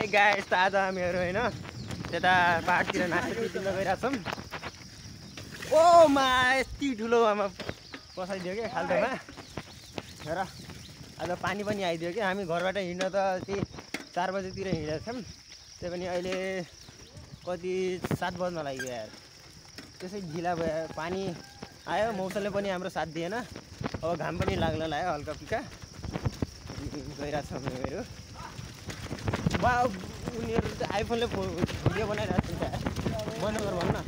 है गाइस त आज हामीहरू होइन त्यता पाहाडतिर गइरहेछौँ ओ मा यति ठुलो आमा पसाइदियो कि खाल्टोमा र आज पानी पनि आइदियो कि हामी घरबाट हिँड्न त त्यही चार बजीतिर हिँडेको थियौँ त्यही पनि अहिले कति सात बज्न लाग्यो यार त्यसै ढिला भयो पानी आयो मौसमले पनि हाम्रो साथ दिएन अब घाम पनि लाग्न लाग्यो हल्का फुल्का गइरहेको छ हामीहरू वा उनीहरू चाहिँ आइफोनले फो भिडियो बनाइरहेको छ बन्द गर भन्नु न।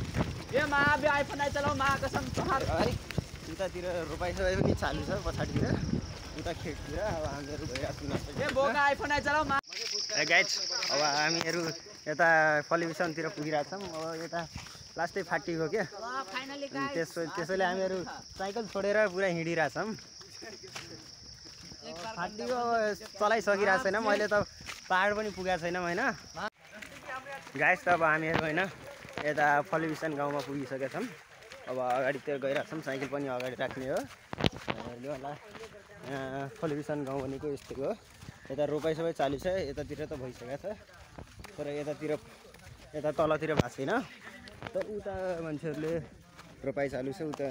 ए मा बे आइफोन आइ चलाऊ मा कसम अलिक उतातिर रोपाइ सोपाइ पनि चालु छ पछाडितिर? उता खेततिर अब हामीहरू गइरहेको ए बोका आइफोन आइ चलाऊ मा। गाइड्स अब हामीहरू यता पलिभिसनतिर पुगिरहेको छौँ। अब यता लास्टै फाटिएको क्या। त्यसो त्यसैले हामीहरू साइकल छोडेर पुरा हिँडिरहेछौँ। फाटिएको अब चलाइसकिरहेको छैन। मैले त पाहाड पनि पुगेको छैन होइन? गाइस त अब हामीहरू होइन यता फलिभिसन गाउँमा पुगिसकेका छौँ। अब अगाडितिर गइरहेको छौँ साइकल पनि अगाडि राख्ने हो। होला। फलिभिसन गाउँ भनेको यस्तो हो। यता रोपाइ सबै चालु छ यतातिर त भइसकेको छ। तर यतातिर यता तलतिर भएको छैन। तर उता मान्छेहरूले रोपाइ चालु छ उता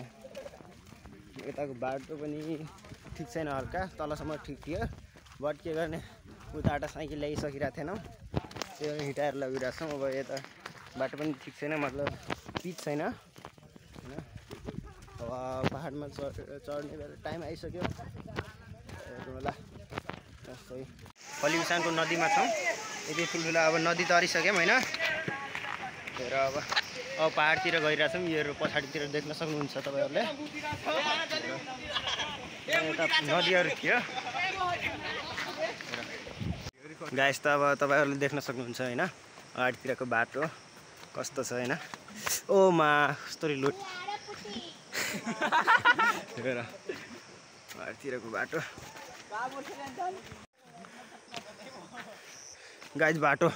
यताको बाटो पनि ठिक छैन हल्का। तलसम्म ठिक थियो। बट के गर्ने? उताबाट साइकल ल्याइसकिरहेको थिएनौँ। त्यो हिँटाएर लगिरहेको छौँ। अब यता बाटो पनि ठिक छैन मतलब पिच छैन। होइन? अब पाहाडमा चढ चढ्ने बेला टाइम आइसक्यो। होला। जस्तै पलिउसानको नदीमा छौँ। यति ठुल्ठुलो अब नदी तरिसक्यौँ होइन? र अब। अब पाहाडतिर गइरहेछौँ योहरू पछाडितिर देख्न सक्नुहुन्छ तपाईँहरूले। यता नदीहरू थियो गाइस त अब तपाईँहरूले देख्न सक्नुहुन्छ होइन? अगाडितिरको बाटो कस्तो छ होइन? ओ मा कस्तो लुट अगाडितिरको बाटो गाइस बाटो।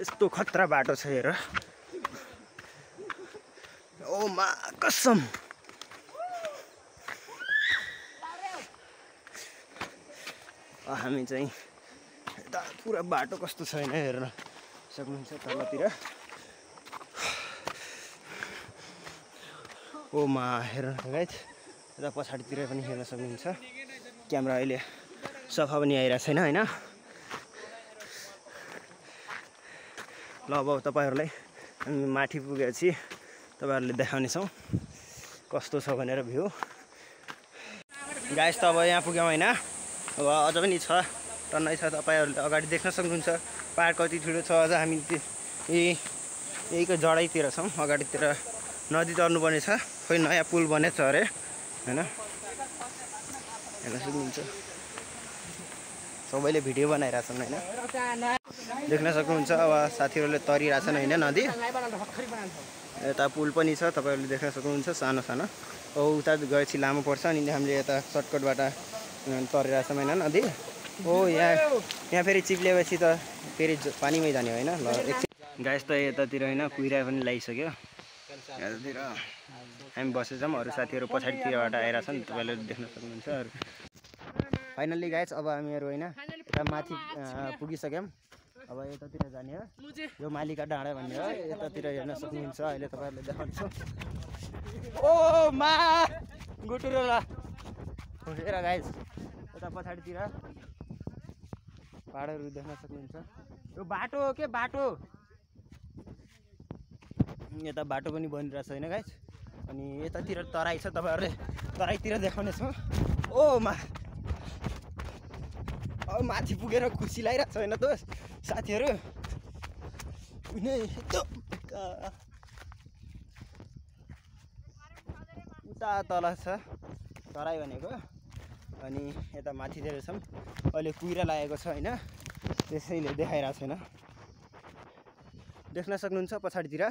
यस्तो खतरा बाटो छ हेर। ओ मा कसम। हामी चाहिँ यता पुरा बाटो कस्तो छैन हेर्न सक्नुहुन्छ तलतिर। ओ मा हेर्न गाइज यता पछाडितिर पनि हेर्न सक्नुहुन्छ। क्यामेरा अहिले सफा पनि आइरहेको छैन होइन? ल अब तपाईँहरूलाई माथि पुगेपछि तपाईँहरूले देखाउनेछौँ कस्तो छ भनेर भ्यू। गाइस त अब यहाँ पुग्यौँ होइन? अब अझ पनि छ। टन्नै छ तपाईँहरूले अगाडि देख्न सक्नुहुन्छ। पाहाड कति ठुलो छ अझ हामी यही यहीको जडैतिर छौँ अगाडितिर नदी तर्नुपर्ने छ। खोइ नयाँ पुल बनेको छ अरे होइन? हेर्न सक्नुहुन्छ। सबैले भिडियो बनाइरहेछन् होइन? देख्न सक्नुहुन्छ अब साथीहरूले तरिरहेछन् होइन नदी? यता पुल पनि छ तपाईँहरूले देख्न सक्नुहुन्छ सानो सानो। हो उता गएपछि लामो पर्छ अनि हामीले यता सर्टकटबाट तरिरहेछौँ होइन नदी? हो यहाँ यहाँ फेरि चिप्लिएपछि त फेरि पानीमै जाने होइन? ल एकछिन। गाइस त यतातिर होइन कुहिरा पनि लगाइसक्यो। यतातिर हामी बसेछौँ अरू साथीहरू पछाडितिरबाट आइरहेछन् तपाईँले देख्न सक्नुहुन्छ अरू। फाइनल्ली गाइस अब हामीहरू होइन यता माथि पुगिसक्यौँ। अब यतातिर जाने हो। यो मालिका डाँडा भन्ने हो। यतातिर हेर्न सक्नुहुन्छ अहिले तपाईँहरूले देखाउँछु। ओ मा गुटुरो ल हेर गाइस यता पछाडितिर। पाहाडहरू देख्न सक्नुहुन्छ यो बाटो हो के बाटो? यता बाटो पनि बनिरहेछ होइन गाइस अनि यतातिर तराई छ तपाईँहरूले तराईतिर देखाउनेछौँ। ओ मा अब माथि पुगेर खुसी लगाइरहेको छ होइन दोस्त साथीहरू उनी उता तल छ तराई भनेको। अनि यता माथितिर छौँ अहिले कुहिरा लागेको छ होइन। त्यसैले देखाइरहेको छैन। देख्न सक्नुहुन्छ पछाडितिर।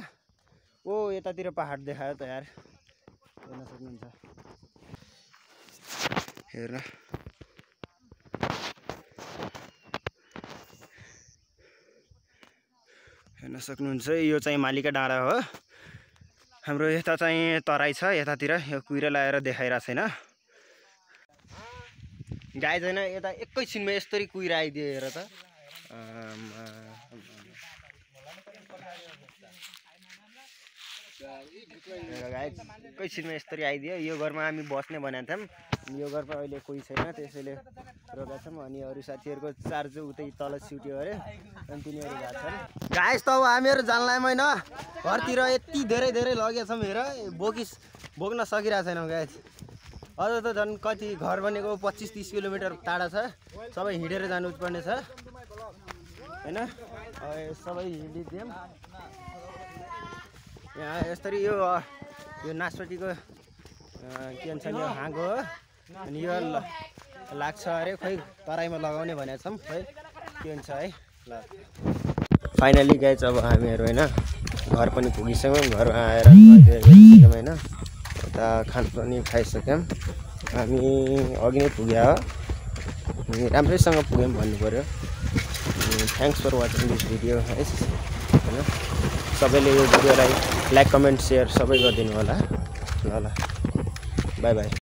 ओ यतातिर पाहाड देखायो त यार हेर्न सक्नुहुन्छ। हेर्न। हेर्न सक्नुहुन्छ यो चाहिँ मालिका डाँडा हो। हाम्रो यता चाहिँ तराई छ यतातिर। यो कुहिरा लगाएर देखाइरहेको छैन। गाई छैन यता एकैछिनमा यस्तरी कुहिरा आइदियो हेर त गाइस एकैछिनमा यस्तरी आइदियो। यो घरमा हामी बस्ने भनेको थियौँ। यो घरमा अहिले कोही छैन त्यसैले रोका छौँ। अनि अरू साथीहरूको चार्ज उतै तल सिउट्यो अरे अनि तिनीहरू गएको छन्। गाइस त अब हामीहरू जान्लाम होइन। घरतिर यति धेरै धेरै लगेछौँ हेर बोकिस बोक्न सकिरहेको छैनौँ गाइस अझ त झन् कति घर भनेको पच्चिस तिस किलोमिटर टाढा छ। सबै हिँडेर जानुपर्ने छ। होइन? सबै हिँडिदियौँ यहाँ यसरी यो यो नासपतिको के भन्छ यो हाँगो हो। अनि यो लाग्छ अरे खोइ तराईमा लगाउने भनेको छौँ खोइ। के हुन्छ है? ल। फाइनली गए अब हामीहरू होइन घर पनि पुगिसक्यौँ। घरमा आएर होइन। यता खाना पनि खाइसक्यौँ। हामी अघि नै पुग्यो अनि राम्रैसँग पुग्यौँ भन्नु पऱ्यो thanks for watching this video है। होइन? सबैले यो भिडियोलाई लाइक कमेन्ट सेयर सबै गरिदिनु होला। ल ल। By by